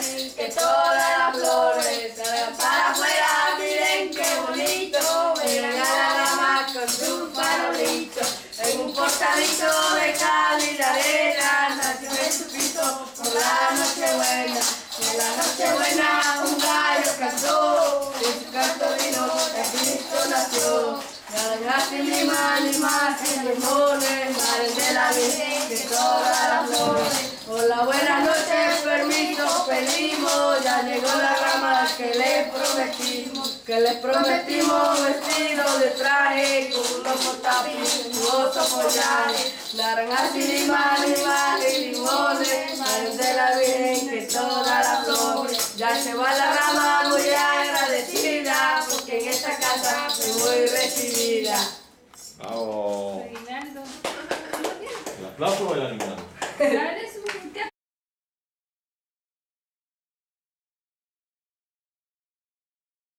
que todas las flores salgan para afuera, miren qué bonito, me regala la más con su farolito, en un portadito de cal y de arena, nació Jesucristo por la noche buena, en la noche buena un gallo cantó, y su canto vino, que Cristo nació. La gracia mi más, mi más, mi amor, madre de la Virgen, que todas las flores pedimos, ya llegó la rama que le prometimos, que les prometimos vestido de traje, con unos tapiz, gozo follaje, naranjas y limón, limón y limones, mares de la Virgen, que todas las flores. Ya se va la rama muy agradecida, porque en esta casa soy muy recibida. Bravo. ¿El aplauso o el animal?